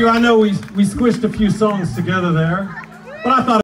You. I know we, we squished a few songs together there, but I thought